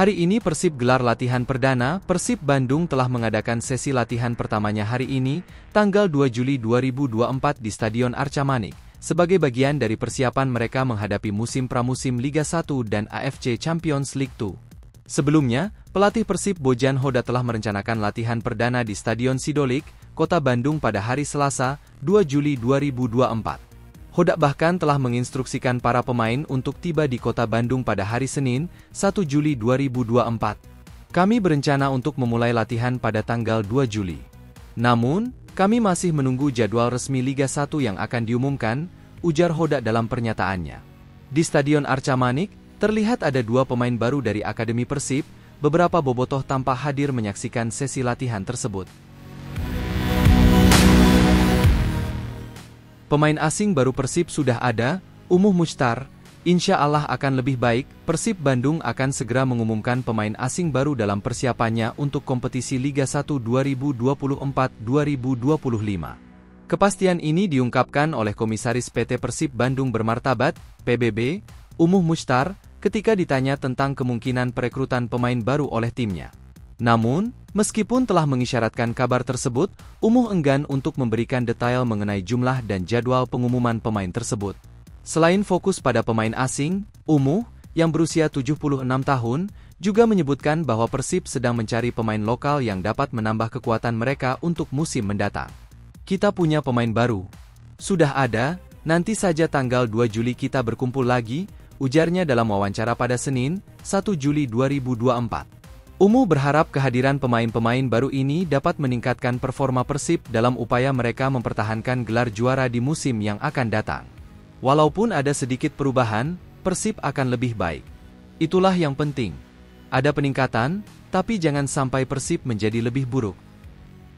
Hari ini Persib gelar latihan perdana, Persib Bandung telah mengadakan sesi latihan pertamanya hari ini, tanggal 2 Juli 2024 di Stadion Arca Manik, sebagai bagian dari persiapan mereka menghadapi musim pramusim Liga 1 dan AFC Champions League 2. Sebelumnya, pelatih Persib Bojan Hoda telah merencanakan latihan perdana di Stadion Sidolik, Kota Bandung pada hari Selasa, 2 Juli 2024. Hodak bahkan telah menginstruksikan para pemain untuk tiba di kota Bandung pada hari Senin, 1 Juli 2024. Kami berencana untuk memulai latihan pada tanggal 2 Juli. Namun, kami masih menunggu jadwal resmi Liga 1 yang akan diumumkan, ujar Hodak dalam pernyataannya. Di Stadion Arca Manik, terlihat ada dua pemain baru dari Akademi Persib, beberapa bobotoh tanpa hadir menyaksikan sesi latihan tersebut. Pemain asing baru Persib sudah ada, Umuh Mustar, insya Allah akan lebih baik, Persib Bandung akan segera mengumumkan pemain asing baru dalam persiapannya untuk kompetisi Liga 1 2024-2025. Kepastian ini diungkapkan oleh Komisaris PT Persib Bandung Bermartabat, PBB, Umuh Mustar, ketika ditanya tentang kemungkinan perekrutan pemain baru oleh timnya. Namun, meskipun telah mengisyaratkan kabar tersebut, Umuh enggan untuk memberikan detail mengenai jumlah dan jadwal pengumuman pemain tersebut. Selain fokus pada pemain asing, Umuh, yang berusia 76 tahun, juga menyebutkan bahwa Persib sedang mencari pemain lokal yang dapat menambah kekuatan mereka untuk musim mendatang. Kita punya pemain baru. Sudah ada, nanti saja tanggal 2 Juli kita berkumpul lagi, ujarnya dalam wawancara pada Senin, 1 Juli 2024. Umu berharap kehadiran pemain-pemain baru ini dapat meningkatkan performa Persib dalam upaya mereka mempertahankan gelar juara di musim yang akan datang. Walaupun ada sedikit perubahan, Persib akan lebih baik. Itulah yang penting. Ada peningkatan, tapi jangan sampai Persib menjadi lebih buruk.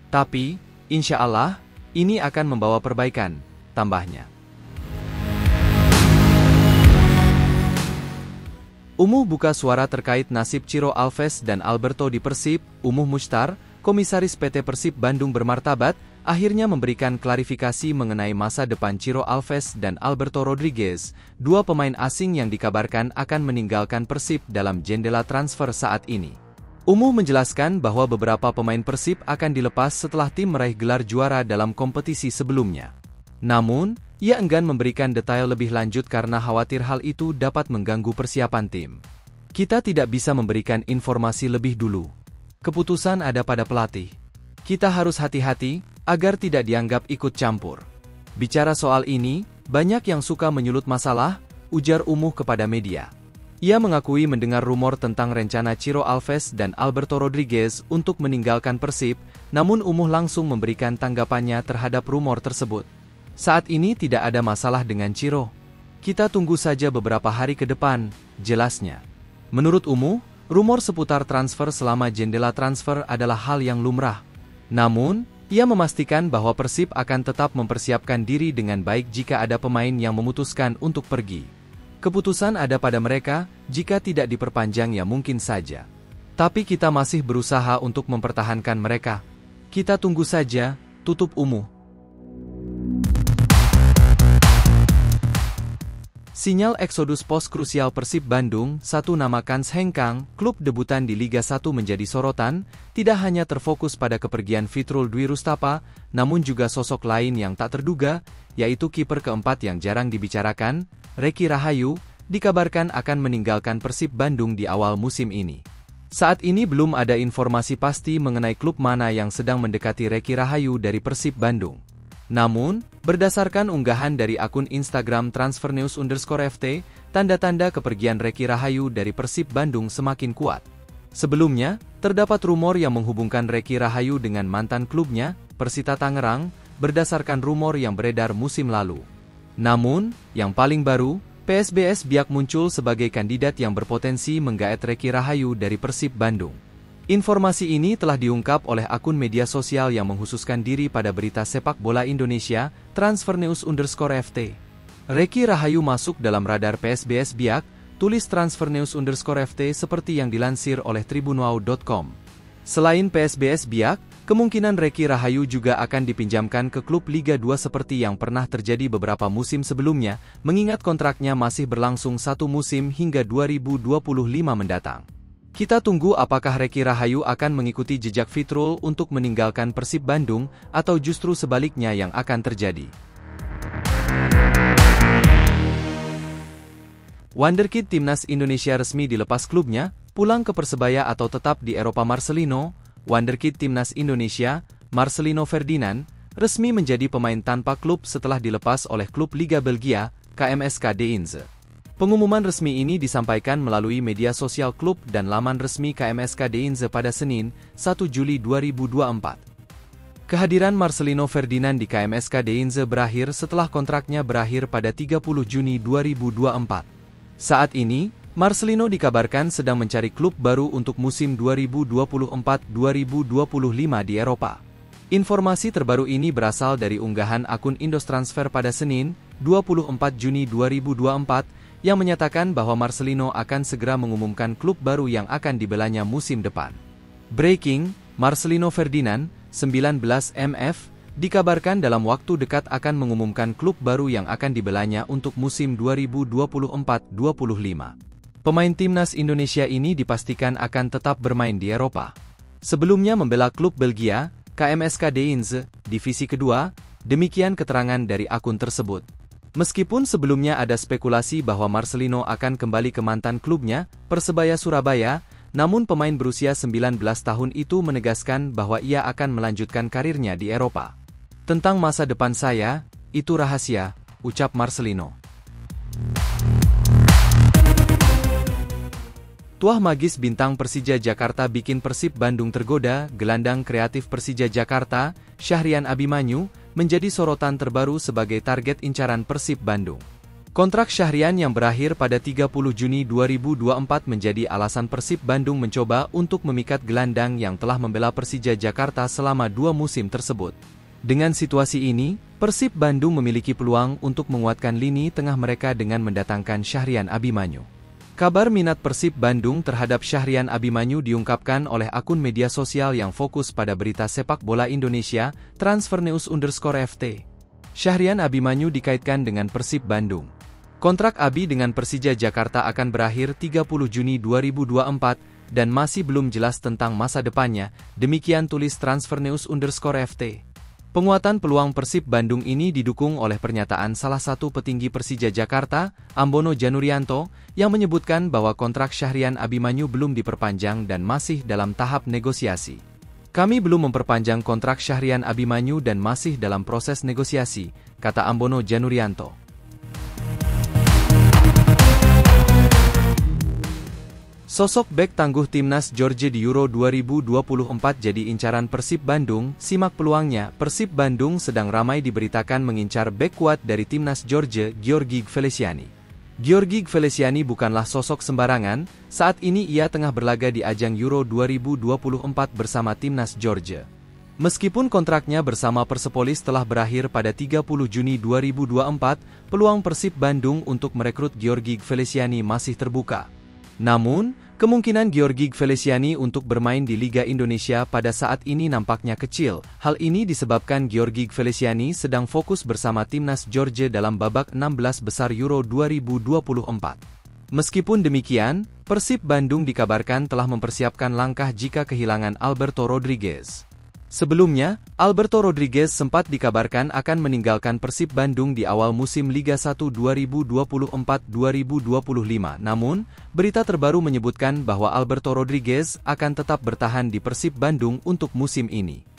Tapi, insya Allah, ini akan membawa perbaikan, tambahnya. Umuh buka suara terkait nasib Ciro Alves dan Alberto di Persib, Umuh Mustar, Komisaris PT Persib Bandung bermartabat, akhirnya memberikan klarifikasi mengenai masa depan Ciro Alves dan Alberto Rodriguez, dua pemain asing yang dikabarkan akan meninggalkan Persib dalam jendela transfer saat ini. Umuh menjelaskan bahwa beberapa pemain Persib akan dilepas setelah tim meraih gelar juara dalam kompetisi sebelumnya. Namun, ia enggan memberikan detail lebih lanjut karena khawatir hal itu dapat mengganggu persiapan tim. Kita tidak bisa memberikan informasi lebih dulu. Keputusan ada pada pelatih. Kita harus hati-hati, agar tidak dianggap ikut campur. Bicara soal ini, banyak yang suka menyulut masalah, ujar Umuh kepada media. Ia mengakui mendengar rumor tentang rencana Ciro Alves dan Alberto Rodriguez untuk meninggalkan Persib, namun Umuh langsung memberikan tanggapannya terhadap rumor tersebut. Saat ini tidak ada masalah dengan Ciro. Kita tunggu saja beberapa hari ke depan, jelasnya. Menurut Umu, rumor seputar transfer selama jendela transfer adalah hal yang lumrah. Namun, ia memastikan bahwa Persib akan tetap mempersiapkan diri dengan baik jika ada pemain yang memutuskan untuk pergi. Keputusan ada pada mereka, jika tidak diperpanjang ya mungkin saja. Tapi kita masih berusaha untuk mempertahankan mereka. Kita tunggu saja, tutup Umu. Sinyal eksodus pos krusial Persib Bandung, satu nama Kans Hengkang, klub debutan di Liga 1 menjadi sorotan, tidak hanya terfokus pada kepergian Fitrul Dwi Rustapa, namun juga sosok lain yang tak terduga, yaitu kiper keempat yang jarang dibicarakan, Reki Rahayu, dikabarkan akan meninggalkan Persib Bandung di awal musim ini. Saat ini belum ada informasi pasti mengenai klub mana yang sedang mendekati Reki Rahayu dari Persib Bandung. Namun, berdasarkan unggahan dari akun Instagram transfernews underscore FT, tanda-tanda kepergian Reki Rahayu dari Persib Bandung semakin kuat. Sebelumnya, terdapat rumor yang menghubungkan Reki Rahayu dengan mantan klubnya, Persita Tangerang, berdasarkan rumor yang beredar musim lalu. Namun, yang paling baru, PSBS Biak muncul sebagai kandidat yang berpotensi menggaet Reki Rahayu dari Persib Bandung. Informasi ini telah diungkap oleh akun media sosial yang menghususkan diri pada berita sepak bola Indonesia, Transfer News underscore FT. Reki Rahayu masuk dalam radar PSBS Biak, tulis Transfer News underscore FT seperti yang dilansir oleh tribunwau.com. Selain PSBS Biak, kemungkinan Reki Rahayu juga akan dipinjamkan ke klub Liga 2 seperti yang pernah terjadi beberapa musim sebelumnya, mengingat kontraknya masih berlangsung satu musim hingga 2025 mendatang. Kita tunggu apakah Reki Rahayu akan mengikuti jejak Fitrul untuk meninggalkan Persib Bandung, atau justru sebaliknya yang akan terjadi. Wonderkid Timnas Indonesia resmi dilepas klubnya, pulang ke Persebaya atau tetap di Eropa Marcelino, Wonderkid Timnas Indonesia, Marcelino Ferdinand, resmi menjadi pemain tanpa klub setelah dilepas oleh klub Liga Belgia, KMSK Deinze. Pengumuman resmi ini disampaikan melalui media sosial klub dan laman resmi KMSK Deinze pada Senin, 1 Juli 2024. Kehadiran Marcelino Ferdinand di KMSK Deinze berakhir setelah kontraknya berakhir pada 30 Juni 2024. Saat ini, Marcelino dikabarkan sedang mencari klub baru untuk musim 2024-2025 di Eropa. Informasi terbaru ini berasal dari unggahan akun Indostransfer pada Senin, 24 Juni 2024, yang menyatakan bahwa Marcelino akan segera mengumumkan klub baru yang akan dibelanya musim depan. Breaking, Marcelino Ferdinand, 19 MF, dikabarkan dalam waktu dekat akan mengumumkan klub baru yang akan dibelanya untuk musim 2024-25. Pemain timnas Indonesia ini dipastikan akan tetap bermain di Eropa. Sebelumnya membela klub Belgia, KMSK Deinze, divisi kedua, demikian keterangan dari akun tersebut. Meskipun sebelumnya ada spekulasi bahwa Marcelino akan kembali ke mantan klubnya, Persebaya Surabaya, namun pemain berusia 19 tahun itu menegaskan bahwa ia akan melanjutkan karirnya di Eropa. Tentang masa depan saya, itu rahasia, ucap Marcelino. Tuah magis bintang Persija Jakarta bikin Persib Bandung tergoda, gelandang kreatif Persija Jakarta, Syahrian Abimanyu, menjadi sorotan terbaru sebagai target incaran Persib Bandung. Kontrak Syahrian yang berakhir pada 30 Juni 2024 menjadi alasan Persib Bandung mencoba untuk memikat gelandang yang telah membela Persija Jakarta selama dua musim tersebut. Dengan situasi ini, Persib Bandung memiliki peluang untuk menguatkan lini tengah mereka dengan mendatangkan Syahrian Abimanyu. Kabar minat Persib Bandung terhadap Syahrian Abimanyu diungkapkan oleh akun media sosial yang fokus pada berita sepak bola Indonesia, Transfernews underscore FT. Syahrian Abimanyu dikaitkan dengan Persib Bandung. Kontrak Abi dengan Persija Jakarta akan berakhir 30 Juni 2024 dan masih belum jelas tentang masa depannya, demikian tulis Transfernews underscore FT. Penguatan peluang Persib Bandung ini didukung oleh pernyataan salah satu petinggi Persija Jakarta, Ambono Janurianto, yang menyebutkan bahwa kontrak Syahrian Abimanyu belum diperpanjang dan masih dalam tahap negosiasi. Kami belum memperpanjang kontrak Syahrian Abimanyu dan masih dalam proses negosiasi, kata Ambono Janurianto. Sosok bek tangguh timnas Georgia di Euro 2024 jadi incaran Persib Bandung, simak peluangnya, Persib Bandung sedang ramai diberitakan mengincar bek kuat dari timnas Georgia, Georgi Feliciani. Georgi Feliciani bukanlah sosok sembarangan, saat ini ia tengah berlaga di ajang Euro 2024 bersama timnas Georgia. Meskipun kontraknya bersama Persepolis telah berakhir pada 30 Juni 2024, peluang Persib Bandung untuk merekrut Georgi Feliciani masih terbuka. Namun, Kemungkinan Georgi Feliciani untuk bermain di Liga Indonesia pada saat ini nampaknya kecil. Hal ini disebabkan Georgi Feliciani sedang fokus bersama timnas Georgia dalam babak 16 besar Euro 2024. Meskipun demikian, Persib Bandung dikabarkan telah mempersiapkan langkah jika kehilangan Alberto Rodriguez. Sebelumnya, Alberto Rodriguez sempat dikabarkan akan meninggalkan Persib Bandung di awal musim Liga 1 2024-2025. Namun, berita terbaru menyebutkan bahwa Alberto Rodriguez akan tetap bertahan di Persib Bandung untuk musim ini.